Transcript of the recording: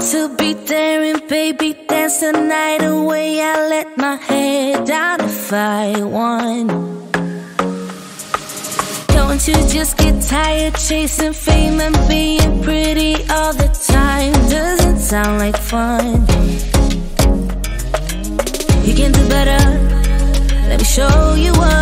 to be there and baby dance the night away. I let my head down if I want. Don't you just get tired chasing fame and being pretty all the time? Doesn't sound like fun. You can do better. Let me show you what